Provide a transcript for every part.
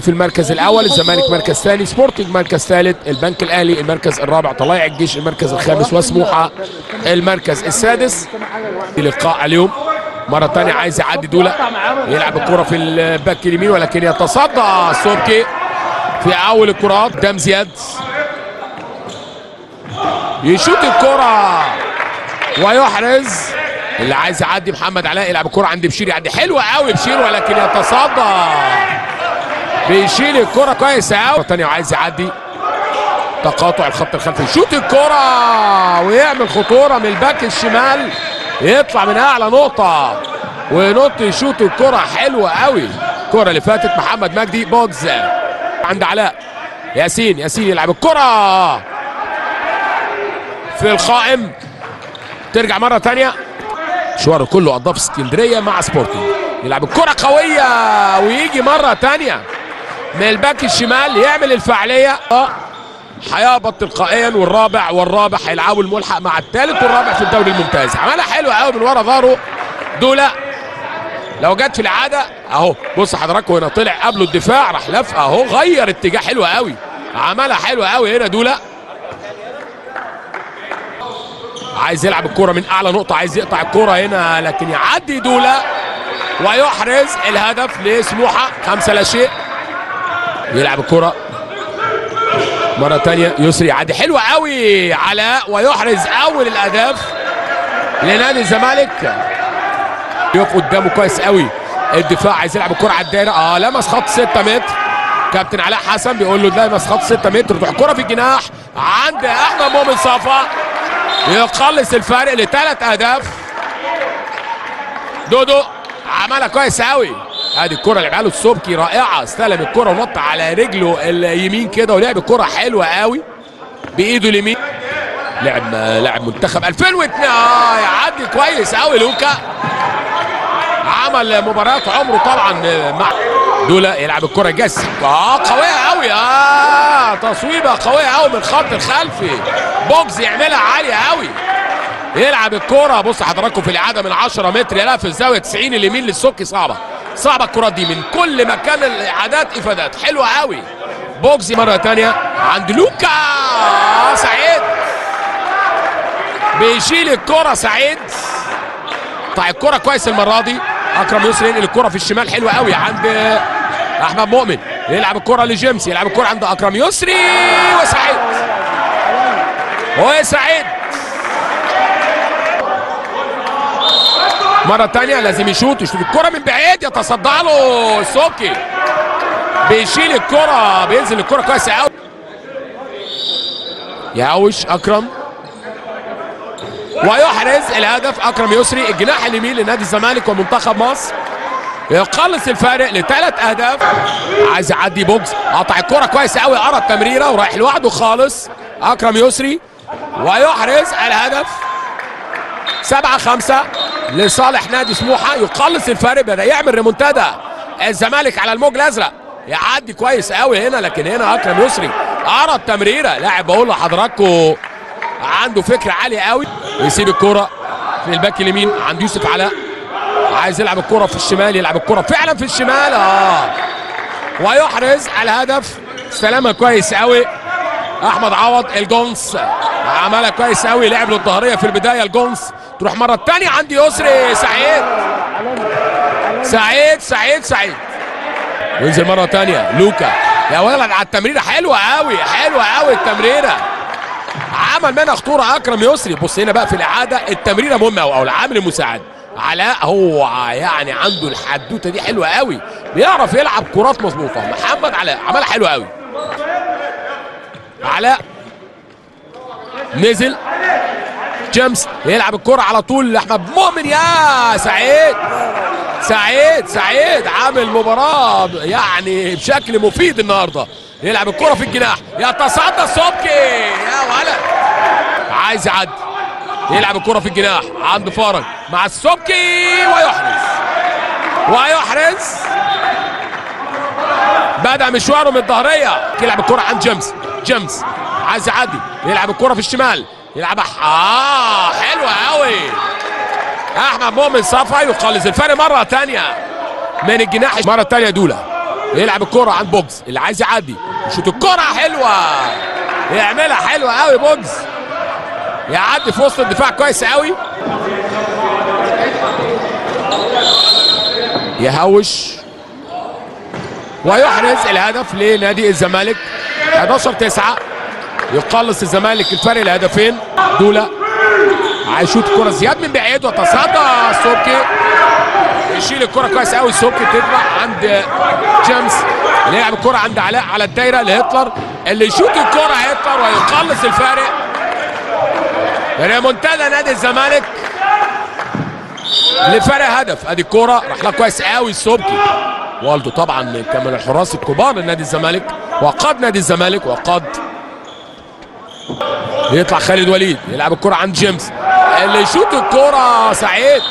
في المركز الأول الزمالك مركز ثاني سبورتنج مركز ثالث البنك الأهلي المركز الرابع طلائع الجيش المركز الخامس وسموحه المركز السادس. لقاء اليوم. مرة تانية عايز يعدي دولة يلعب الكرة في الباك اليمين ولكن يتصدى سوبكي في أول الكرات. قدام زياد يشوط الكرة ويحرز. اللي عايز يعدي محمد علاء يلعب الكرة عند بشير يعدي حلوة قوي بشير ولكن يتصدى. بيشيل الكرة كويس قوي. تانية وعايز يعدي. تقاطع الخط الخلفي. يشوط الكرة ويعمل خطورة من الباك الشمال. يطلع من أعلى نقطة. وينط يشوط الكرة. حلوة قوي. الكرة اللي فاتت محمد مجدي بوجز عند علاء. ياسين ياسين يلعب الكرة. في القائم. ترجع مرة تانية. مشواره كله قضاه في اسكندرية مع سبورتنج. يلعب الكرة قوية ويجي مرة تانية. من الباك الشمال يعمل الفعالية هيهبط تلقائيا والرابع والرابع هيلعبوا الملحق مع الثالث والرابع في الدوري الممتاز. عملها حلوة قوي من ورا ظهره دولا. لو جت في العادة أهو. بص حضراتكم هنا طلع قبله الدفاع راح لف أهو غير اتجاه حلو قوي عملها حلوة قوي هنا دولا. عايز يلعب الكرة من أعلى نقطة عايز يقطع الكرة هنا لكن يعدي دولا ويحرز الهدف لسموحة. خمسة لا شيء؟ يلعب الكرة مرة تانية. يسري يعدي حلوة قوي علاء ويحرز أول الأهداف لنادي الزمالك. يقف قدامه كويس قوي الدفاع عايز يلعب الكرة على الدايرة. آه لمس خط 6 متر. كابتن علاء حسن بيقول له لمس خط 6 متر؟ تروح الكرة في الجناح. عند أحمد مؤمن صفا. يقلص الفارق لثلاث أهداف. دودو عملها كويس قوي ادي الكرة اللي له السبكي رائعة. استلم الكرة ونط على رجله اليمين كده ولعب الكره حلوة قوي بإيده اليمين. لعب لاعب منتخب 2002 آه يعدي كويس قوي لوكا. عمل مباراة عمره طبعا مع دولا يلعب الكرة جس آه قوية قوي آه تصويبة قوية قوي من الخط الخلفي. بوكس يعملها عالية قوي يلعب الكرة. بص حضراتكم في الإعادة من 10 متر يلاقي في الزاوية 90 اليمين للسكي صعبة. صعبة الكرات دي من كل مكان الإعادات إفادات. حلوة قوي بوكسي مرة تانية عند لوكا. سعيد. بيشيل الكرة سعيد. طيب الكرة كويس المرة دي. أكرم يسري ينقل الكرة في الشمال. حلوة قوي عند أحمد مؤمن يلعب الكرة لجيمس يلعب الكرة عند أكرم. يسري وسعيد. وسعيد مرة تانية لازم يشوط يشوط الكرة من بعيد يتصدى له السوكي بيشيل الكرة بينزل الكرة كويس. قوي يعوش أكرم. ويحرز الهدف أكرم يسري الجناح اليمين لنادي الزمالك ومنتخب مصر. يقلص الفارق لثلاث أهداف. عايز يعدي بوكس قطع الكرة كويس قوي قرا التمريرة ورايح لوحده خالص. أكرم يسري. ويحرز الهدف. سبعة خمسة لصالح نادي سموحة. يقلص الفارق. بدأ يعمل ريمونتادا. الزمالك على الموج الأزرق. يعدي كويس قوي هنا لكن هنا أكرم يسري. قرا التمريرة لاعب بقول لحضراتكم. عنده فكرة عالية قوي يسيب الكرة في الباك اليمين. عند يوسف علاء. عايز يلعب الكرة في الشمال يلعب الكرة فعلا في الشمال آه. ويحرز الهدف. استلمها كويس قوي أحمد عوض الجونس عملها كويس قوي لعب للظهرية في البداية الجونس تروح مرة ثانية عند يسري سعيد. سعيد سعيد سعيد. وينزل مرة ثانية لوكا. يا ولد على التمريرة. حلوة قوي حلوة قوي التمريرة. عمل منها خطورة أكرم يسري. بص هنا بقى في الإعادة. التمريرة مهمة أو العامل المساعد علاء هو يعني عنده الحدوتة دي حلوة قوي. بيعرف يلعب كرات مظبوطة. محمد علاء عملها حلوة قوي. علاء نزل. جيمس يلعب الكرة على طول لأحمد. مؤمن يا سعيد. سعيد سعيد عامل مباراة يعني بشكل مفيد النهارده. يلعب الكرة في الجناح. يتصدى السبكي يا ولد. عايز يعدي. يلعب الكرة في الجناح عند فرج مع السبكي ويحرز. ويحرز. بدأ مشواره من الظهرية. يلعب الكرة عند جيمس. جيمس عايز يعدي. يلعب الكرة في الشمال. يلعبها آه حلوة قوي أحمد مؤمن صفا يقلص الفرق مرة ثانية من الجناح. مرة ثانية دولة. يلعب الكرة عند بوجز. اللي عايز يعدي. يشوط الكرة حلوة. يعملها حلوة قوي بوجز. يعدي في وسط الدفاع كويس قوي. يهوش. ويحرز الهدف لنادي الزمالك. 11 9 يقلص الزمالك الفرق الهدفين. دولة. عايز يشوط الكره زياد من بعيد وتصدى السوبكي يشيل الكرة كويس قوي. السوبكي تطلع عند جيمس. اللي يلعب الكره عند علاء على الدايرة لهتلر. اللي يشوط الكرة هتلر ويقلص الفارق. ريمونتادا نادي الزمالك. لفرق هدف. أدي الكورة. راح لها كويس قوي السوبكي. والدو طبعا من الحراس الكبار لنادي الزمالك. وقاد نادي الزمالك. وقاد يطلع خالد وليد. يلعب الكرة عند جيمس. اللي يشوط الكرة سعيد.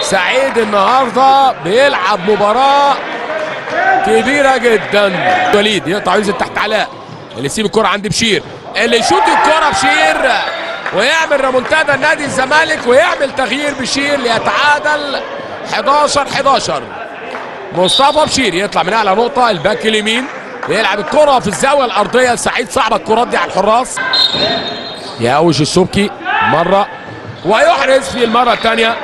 سعيد النهارده. بيلعب مباراة كبيرة جدا. وليد يقطع ينزل تحت علاء. اللي يسيب الكرة عند بشير. اللي يشوط الكرة بشير. ويعمل ريمونتادا نادي الزمالك ويعمل تغيير بشير ليتعادل 11 11 مصطفى بشير يطلع من أعلى نقطة ال back اليمين يلعب الكرة في الزاوية الأرضية لسعيد صعبة الكرات دي على الحراس. يهوش السبكي مرة. ويحرز في المرة الثانية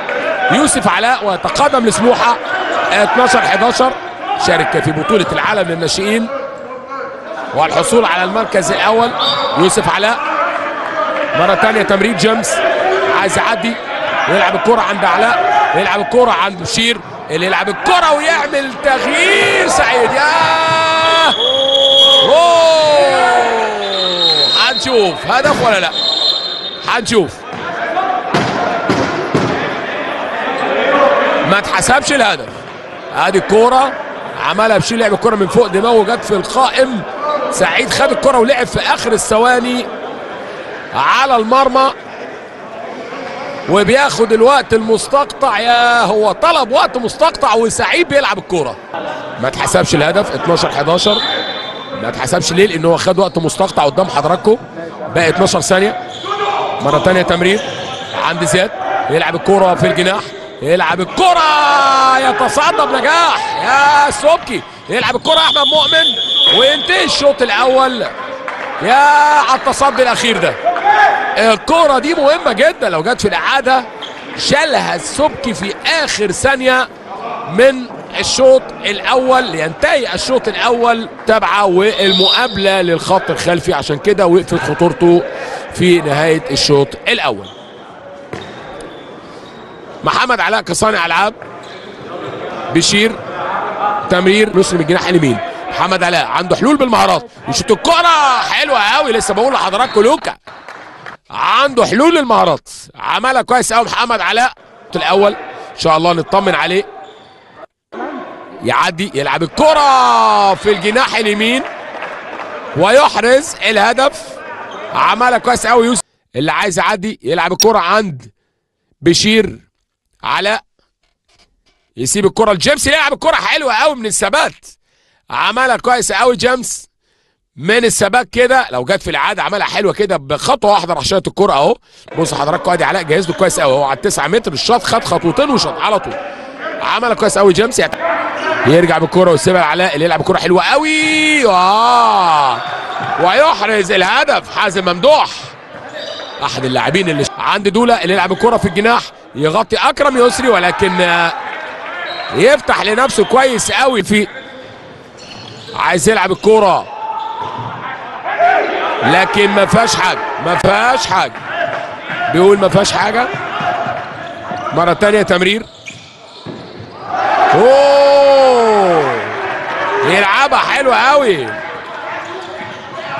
يوسف علاء ويتقدم لسموحة. 12 11 شارك في بطولة العالم للناشئين. والحصول على المركز الأول يوسف علاء. مرة ثانية تمرير جيمس. عايز يعدي ويلعب الكرة عند علاء يلعب الكرة عند بشير اللي يلعب الكرة ويعمل تغيير سعيد. يا أوه! هنشوف هدف ولا لا. هنشوف. ما اتحسبش الهدف. ادي الكوره عملها بشير لعب الكوره من فوق دماغه جت في القائم. سعيد خد الكوره ولعب في آخر الثواني. على المرمى. وبياخد الوقت المستقطع. يا هو طلب وقت مستقطع وسعيد بيلعب الكورة. ما اتحسبش الهدف 12 11 ما اتحسبش ليه؟ لأن هو خد وقت مستقطع قدام حضراتكم. باقي 12 ثانية. مرة ثانية تمرير عند زياد. يلعب الكورة في الجناح. يلعب الكرة يتصدى بنجاح يا سوبكي يلعب الكرة أحمد مؤمن. وينتهي الشوط الأول. يا على التصدي الأخير ده. الكرة دي مهمة جدا. لو جت في الاعادة شالها السوبكي في آخر ثانية من الشوط الأول. لينتهي الشوط الأول تابعه والمقابلة للخط الخلفي. عشان كده وقفت خطورته في نهاية الشوط الأول. محمد علاء كصانع ألعاب. بشير. تمرير. مسلم الجناح اليمين. محمد علاء عنده حلول بالمهارات. يشوط الكرة حلوة قوي لسه بقول لحضراتكم لوكا. عنده حلول للمهارات. عملها كويس قوي محمد علاء. الأول. إن شاء الله نطمن عليه. يعدي يلعب الكرة في الجناح اليمين. ويحرز الهدف. عملها كويس قوي يوسف. اللي عايز يعدي يلعب الكرة عند بشير علاء. يسيب الكرة لجيمس يلعب الكرة حلوة قوي من الثبات. عملها كويس قوي جيمس. من الثبات كده لو جت في العادة عملها حلوة كده بخطوة واحدة راح شايط الكرة أهو. بص حضراتكم ادي علاء جهز له كويس قوي هو على التسعة متر الشاط خد خطوتين وشاط على طول. عملها كويس قوي جيمس يرجع بالكرة ويسيبها لعلاء اللي يلعب الكرة حلوة قوي آه ويحرز الهدف حازم ممدوح. أحد اللاعبين اللي عند دولة اللي يلعب الكرة في الجناح يغطي أكرم يسري ولكن آه، يفتح لنفسه كويس قوي في عايز يلعب الكرة. لكن ما فيهاش حاجة. ما فيهاش حاجة. بيقول ما فيهاش حاجة. مرة تانية تمرير. أوه! يلعبها حلوة قوي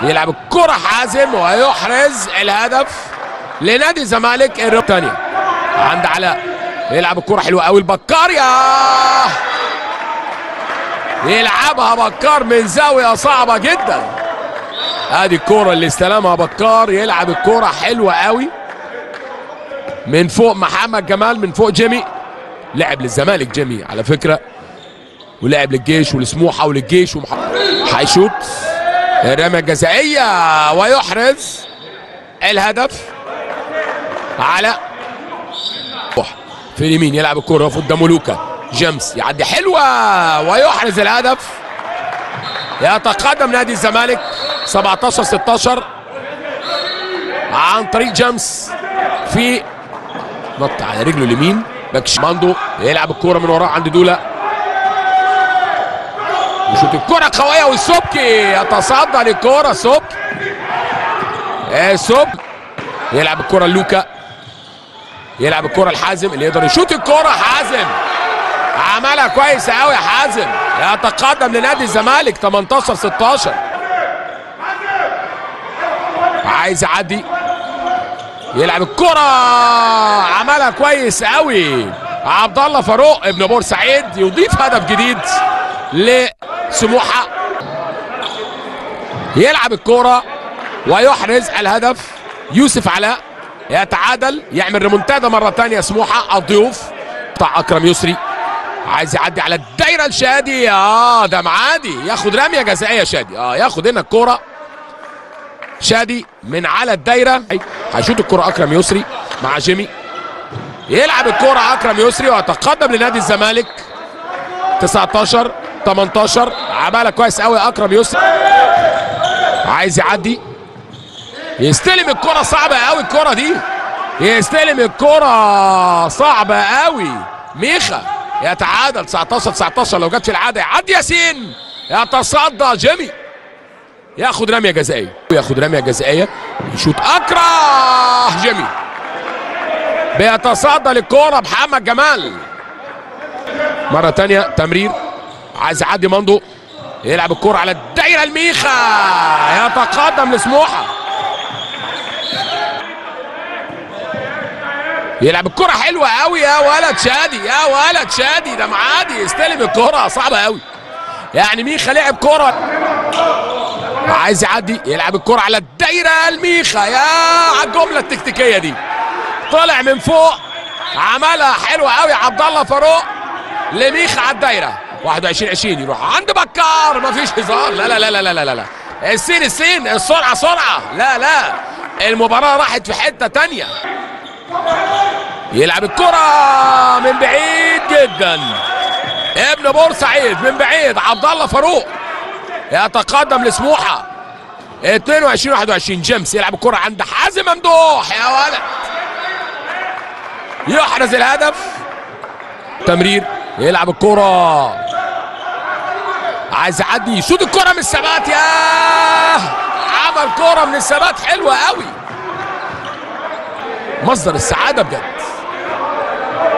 يلعب الكرة حازم ويحرز الهدف لنادي الزمالك الرب الثانية. عند علاء. يلعب الكرة حلوة قوي البكار يا يلعبها بكار من زاوية صعبة جدا. ادي الكرة اللي استلمها بكار يلعب الكرة حلوة قوي. من فوق محمد جمال من فوق جيمي. لعب للزمالك جيمي على فكرة. ولعب للجيش ولسموحة وللجيش. هيشوط الرمية الجزائية ويحرز. الهدف على في اليمين يلعب الكرة في قدامه لوكا. جيمس يعدي حلوة ويحرز الهدف. يتقدم نادي الزمالك. 17 16 عن طريق جيمس في نط على رجله اليمين. باكش ماندو يلعب الكرة من وراه عند دولا. وشوط الكرة قوية والسبكي يتصدى للكرة سبكي إيه سبكي يلعب الكرة لوكا. يلعب الكرة لحازم اللي يقدر يشوط الكرة حازم. عملها كويس قوي حازم. يتقدم لنادي الزمالك 18 16 عايز يعدي. يلعب الكرة. عملها كويس قوي. عبد الله فاروق ابن بورسعيد يضيف هدف جديد لسموحة. يلعب الكرة ويحرز الهدف. يوسف علاء يتعادل. يعمل ريمونتادا مرة تانية. سموحة الضيوف. بتاع أكرم يسري. عايز يعدي على الدايرة لشادي آه ده معادي. ياخد رمية جزائية شادي آه ياخد هنا الكرة. شادي من على الدايرة. هيشوط الكرة أكرم يسري مع جيمي. يلعب الكرة أكرم يسري ويتقدم لنادي الزمالك. 19 18 عملها كويس قوي أكرم يسري. عايز يعدي. يستلم الكرة صعبة قوي الكرة دي. يستلم الكرة صعبة قوي ميخا يتعادل 19 19 لو جت في العادة يعدي ياسين. يتصدى جيمي. ياخد رمية جزائية. ياخد رمية جزائية. يشوط أكره جيمي بيتصدى للكرة محمد جمال. مرة تانية تمرير. عايز يعدي مندو. يلعب الكرة على الدايرة الميخا يتقدم لسموحة. يلعب الكرة حلوة قوي يا ولد شادي. يا ولد شادي. ده معادي. يستلم الكرة صعبة قوي يعني ميخا لعب كرة عايز يعدي يلعب الكرة على الدايرة الميخا يا على الجملة التكتيكية دي. طلع من فوق عملها حلوة قوي عبد الله فاروق لميخا على الدايرة. 21 20 يروح عند بكار مفيش هزار. لا لا لا لا لا لا لا. السين السين السرعة سرعة. لا لا. المباراة راحت في حتة تانية. يلعب الكرة من بعيد جدا. ابن بورسعيد من بعيد عبد الله فاروق. يتقدم لسموحة. 22 21 جيمس يلعب الكرة عند حازم ممدوح. يا ولد. يحرز الهدف. تمرير. يلعب الكرة. عايز يعدي يشوط الكرة من الثبات يا عمل كرة من الثبات حلوة قوي. مصدر السعادة بجد.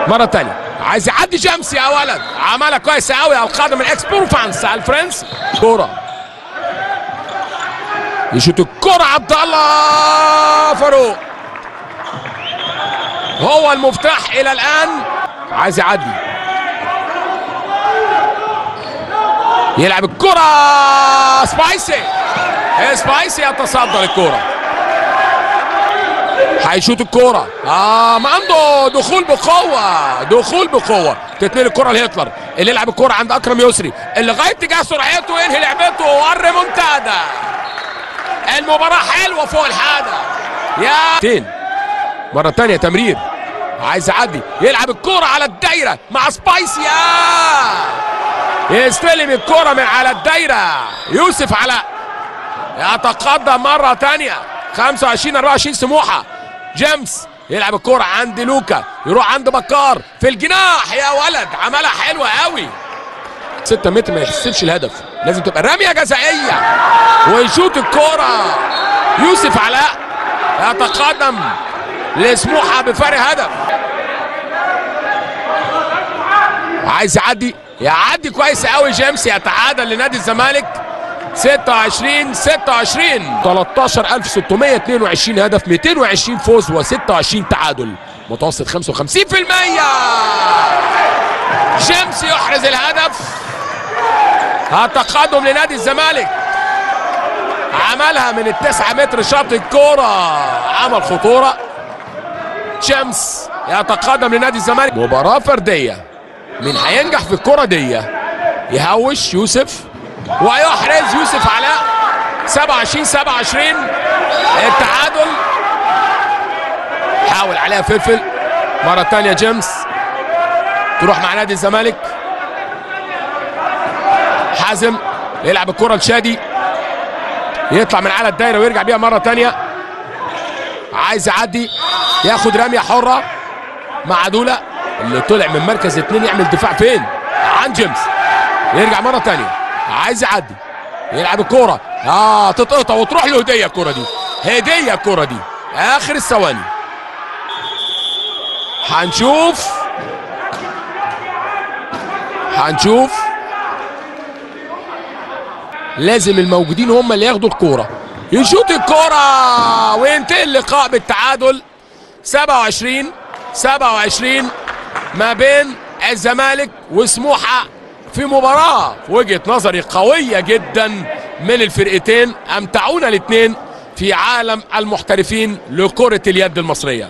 مرة تانية. عايز يعدي جيمس يا ولد. عملها كويس قوي. القادم الاكس بروفانس الفرنسي كرة يشوط الكرة عبد الله فاروق. هو المفتاح إلى الآن. عايز يعدي. يلعب الكرة. سبايسي. سبايسي؟ يتصدى للكرة هيشوط الكرة. آه ما عنده دخول بقوة. دخول بقوة. تتنقل الكرة لهتلر. اللي يلعب الكرة عند أكرم يسري. اللي لغاية تجاه سرعته ينهي لعبته. والريمونتادا المباراة حلوة فوق الحادة. يا تين مرة تانية تمرير. عايز يعدي يلعب الكرة على الدايرة مع سبايسي. آه. يستلم الكرة من على الدايرة. يوسف علاء يتقدم مرة تانية. 25 24 سموحة. جيمس يلعب الكرة عند لوكا. يروح عند بكار. في الجناح. يا ولد عملها حلوة قوي 6 متر ما يحسبش الهدف. لازم تبقى رمية جزائية. ويشوط الكرة يوسف علاء يتقدم لسموحة بفارق هدف. عايز يعدي. يعدي كويس قوي جيمس. يتعادل لنادي الزمالك. 26 26 13622 هدف 220 فوز و26 تعادل. متوسط 55% جيمس يحرز الهدف. التقدم لنادي الزمالك. عملها من التسعة متر شاط الكرة عمل خطورة. شمس يتقدم لنادي الزمالك. مباراة فردية. مين هينجح في الكرة دي؟ يهوش يوسف ويحرز يوسف علاء 27 27 التعادل. حاول عليها فلفل. مرة تانية جيمس. تروح مع نادي الزمالك. حازم يلعب الكرة لشادي. يطلع من على الدايرة ويرجع بيها مرة تانية. عايز يعدي ياخد رمية حرة. مع دولة اللي طلع من مركز اتنين يعمل دفاع فين؟ عن جيمس. يرجع مرة تانية. عايز يعدي. يلعب الكرة آه تتقطع وتروح له. هدية الكرة دي. هدية الكرة دي. آخر الثواني. هنشوف. هنشوف. لازم الموجودين هم اللي ياخدوا الكورة. يشوط الكورة. وينتهي اللقاء بالتعادل. 27 27 ما بين الزمالك وسموحة في مباراة. في وجهة نظري قوية جدا من الفرقتين أمتعونا الاثنين في عالم المحترفين لكرة اليد المصرية.